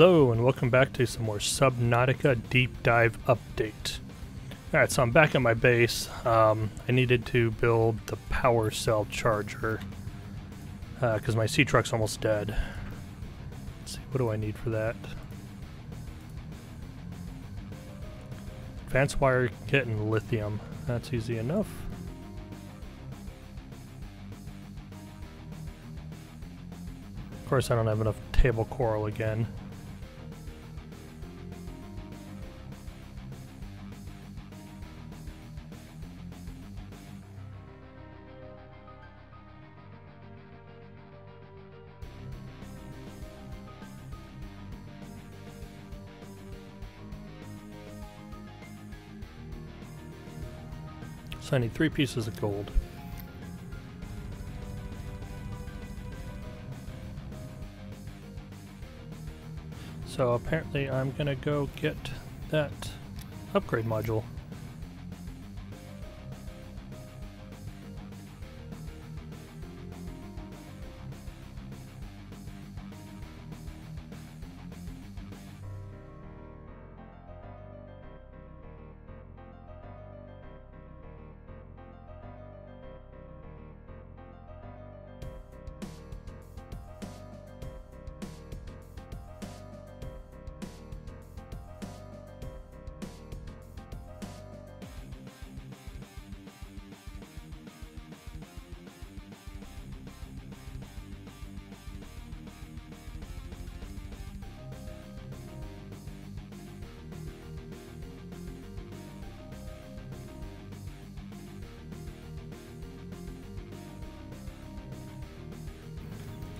Hello and welcome back to some more Subnautica Deep Dive Update. Alright, so I'm back at my base. Um, I needed to build the power cell charger because uh, my sea truck's almost dead. Let's see, what do I need for that? Advanced wire kit and lithium. That's easy enough. Of course I don't have enough table coral again. So I need three pieces of gold. So apparently I'm gonna go get that upgrade module.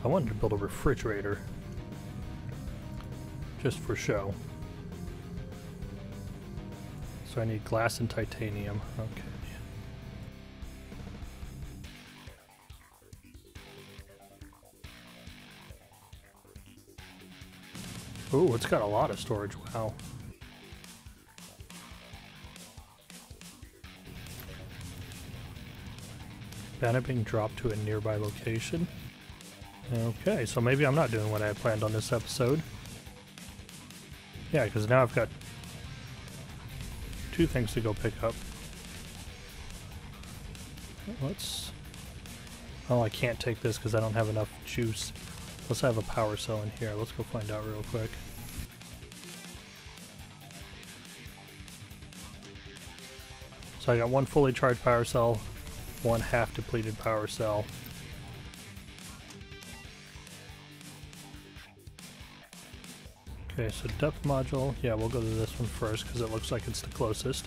I wanted to build a refrigerator. Just for show. So I need glass and titanium. Okay. Ooh, it's got a lot of storage. Wow. Banner being dropped to a nearby location. Okay, so maybe I'm not doing what I planned on this episode. Yeah, because now I've got two things to go pick up. Let's... Oh, I can't take this because I don't have enough juice. Let's have a power cell in here. Let's go find out real quick. So I got one fully charged power cell, one half depleted power cell, Okay, so depth module, yeah, we'll go to this one first because it looks like it's the closest.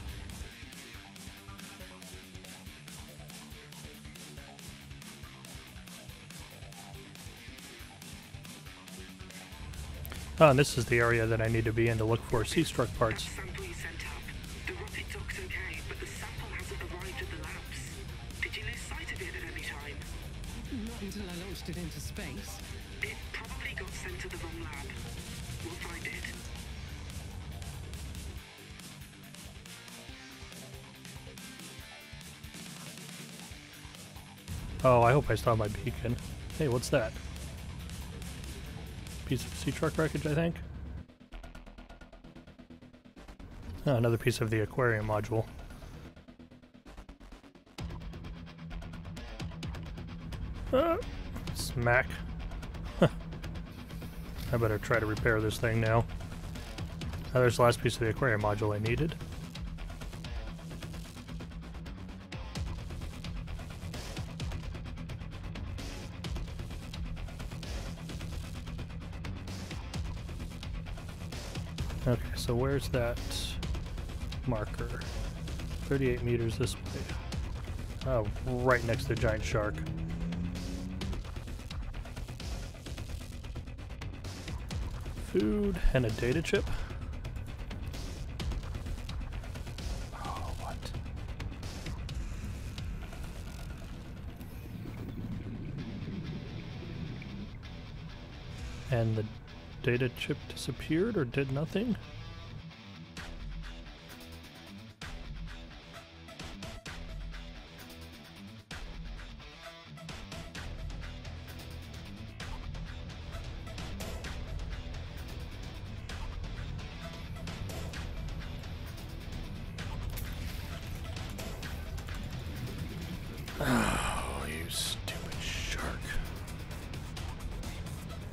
Oh, and this is the area that I need to be in to look for sea truck parts. Not until I launched it into space. It probably got sent to the wrong lab. Oh, I hope I saw my beacon. Hey, what's that? Piece of sea truck wreckage, I think? Oh, another piece of the aquarium module. Uh, smack. I better try to repair this thing now. Oh, there's the last piece of the aquarium module I needed. Okay, so where's that marker? 38 meters this way. Oh, right next to the giant shark. Food and a data chip. Oh, what? And the data chip disappeared or did nothing?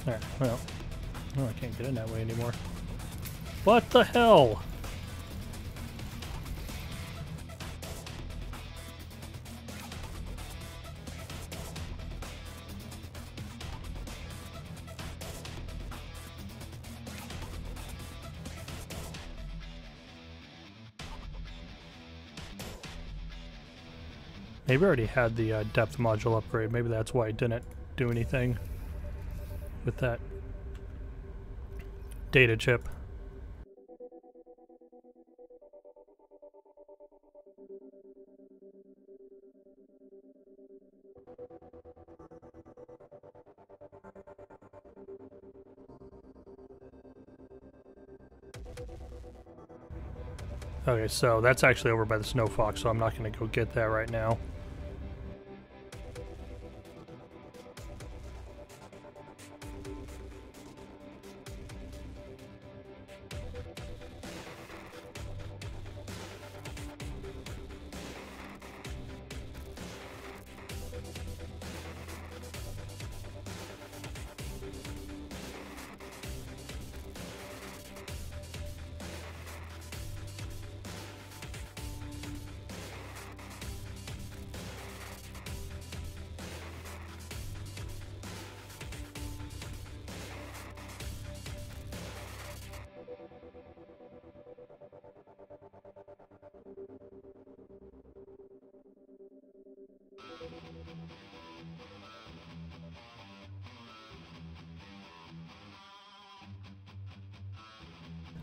Alright, well. Oh, I can't get in that way anymore. What the hell? Maybe I already had the uh, depth module upgrade. Maybe that's why I didn't do anything with that data chip. Okay, so that's actually over by the Snow Fox, so I'm not going to go get that right now.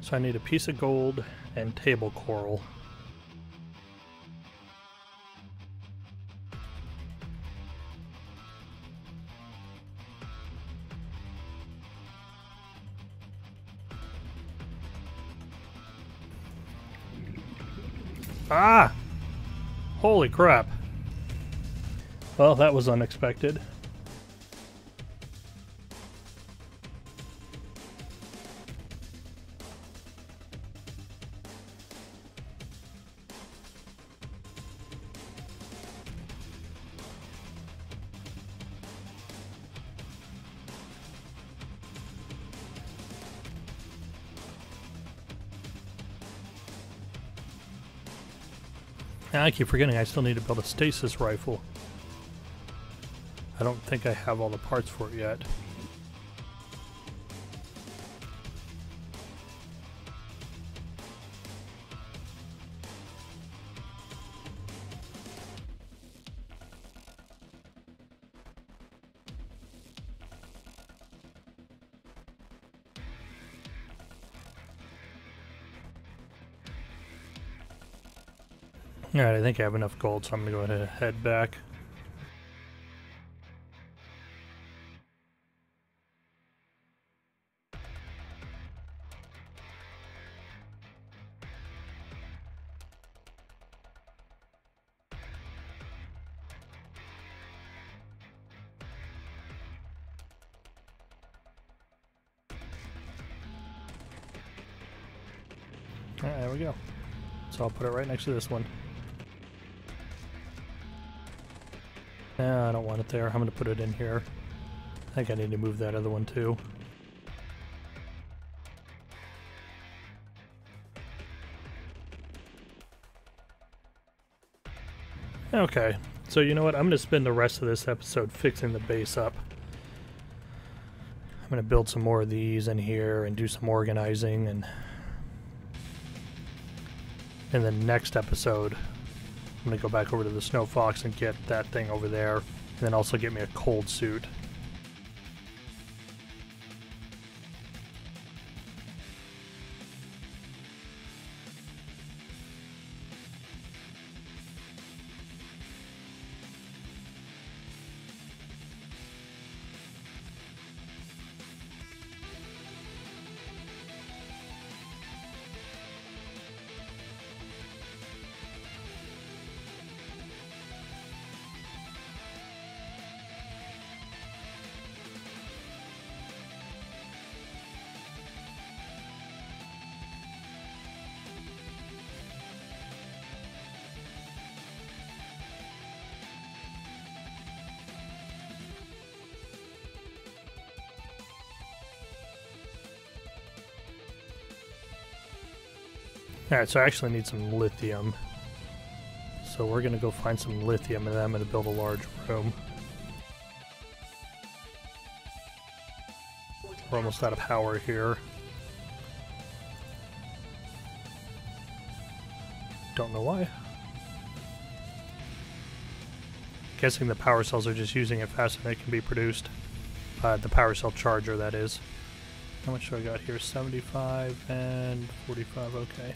So I need a piece of gold and table coral. Ah! Holy crap. Well, that was unexpected. I keep forgetting I still need to build a stasis rifle. I don't think I have all the parts for it yet. Alright, I think I have enough gold, so I'm gonna go ahead and head back. Alright, there we go. So I'll put it right next to this one. Yeah, I don't want it there. I'm going to put it in here. I think I need to move that other one too. Okay, so you know what? I'm going to spend the rest of this episode fixing the base up. I'm going to build some more of these in here and do some organizing and in the next episode I'm gonna go back over to the Snow Fox and get that thing over there, and then also get me a cold suit. Alright, so I actually need some lithium. So we're gonna go find some lithium and then I'm gonna build a large room. We're almost out of power here. Don't know why. Guessing the power cells are just using it faster than it can be produced. Uh, the power cell charger, that is. How much do I got here? 75 and 45, okay.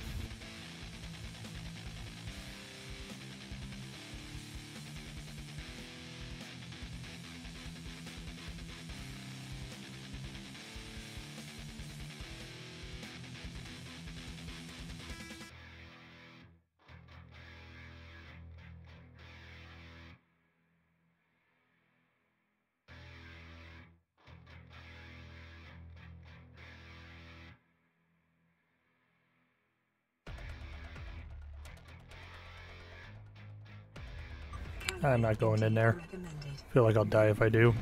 I'm not going in there. I feel like I'll die if I do.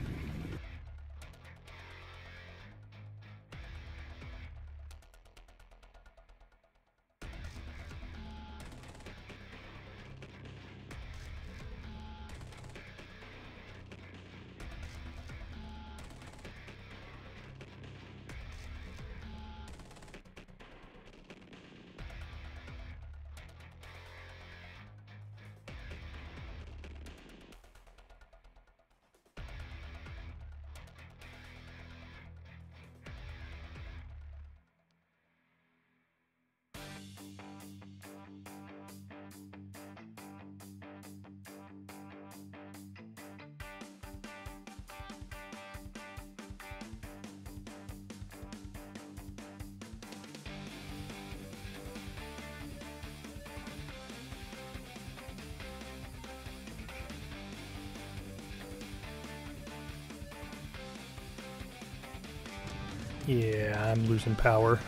Yeah, I'm losing power.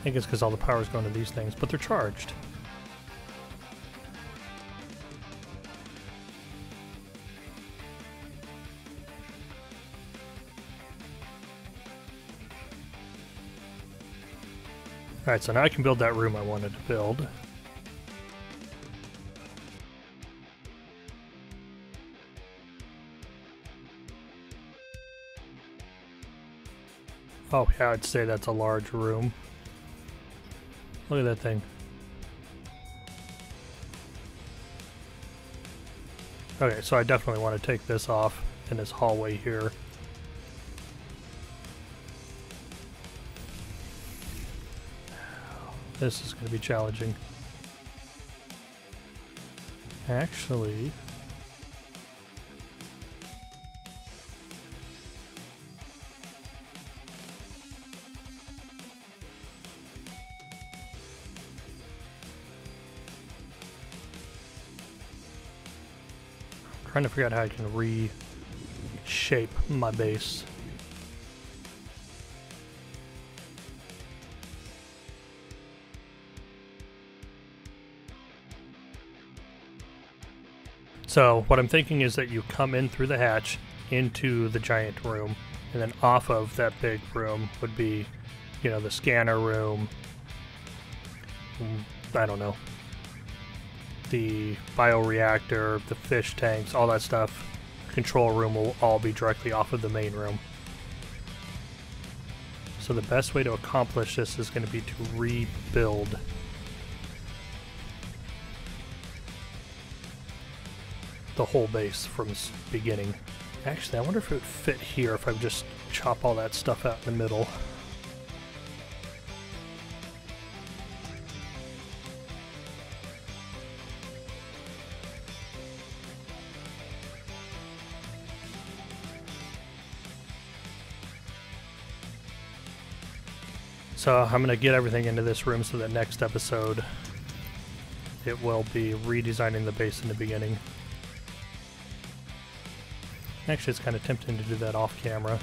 I think it's because all the power is going to these things, but they're charged. Alright, so now I can build that room I wanted to build. Oh yeah, I'd say that's a large room. Look at that thing. Okay, so I definitely want to take this off in this hallway here. This is going to be challenging. Actually, trying to figure out how I can reshape my base. So what I'm thinking is that you come in through the hatch into the giant room, and then off of that big room would be, you know, the scanner room. Mm, I don't know, the bioreactor, the fish tanks, all that stuff, control room will all be directly off of the main room. So the best way to accomplish this is going to be to rebuild the whole base from beginning. Actually, I wonder if it would fit here if I just chop all that stuff out in the middle. So I'm going to get everything into this room so that next episode it will be redesigning the base in the beginning. Actually, it's kind of tempting to do that off camera.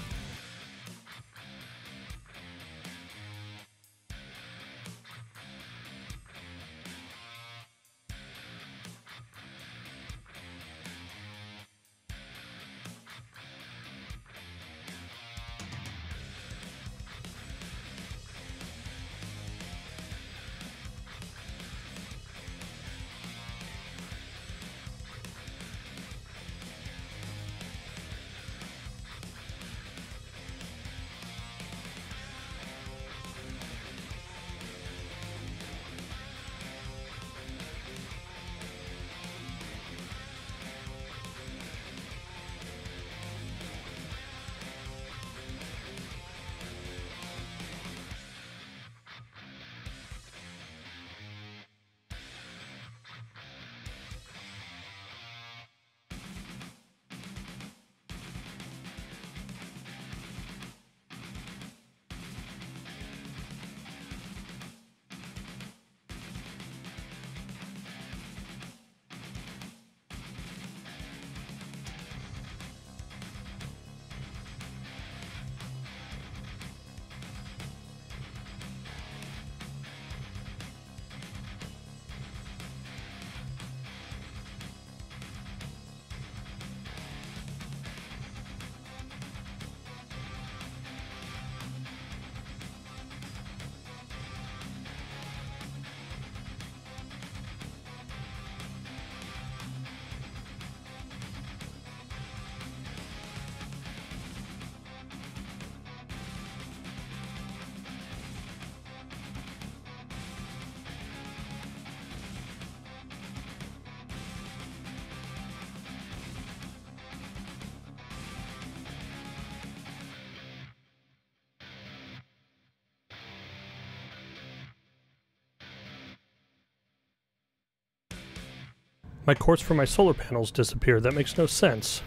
My quartz for my solar panels disappeared. That makes no sense.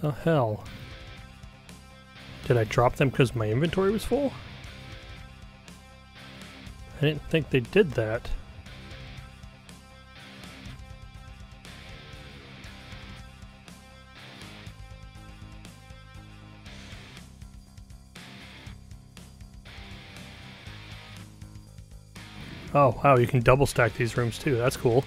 The hell? Did I drop them because my inventory was full? I didn't think they did that. Oh, wow, you can double stack these rooms too. That's cool.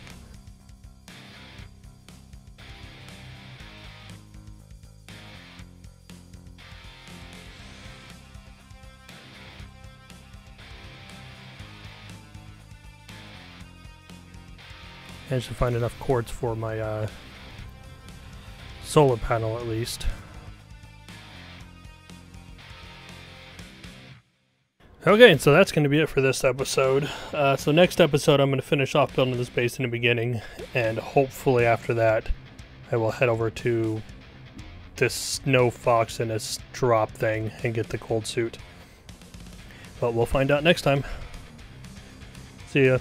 Managed to find enough quartz for my uh, solar panel at least. Okay, so that's going to be it for this episode. Uh, so next episode, I'm going to finish off building this base in the beginning, and hopefully after that, I will head over to this snow fox and this drop thing and get the cold suit. But we'll find out next time. See ya.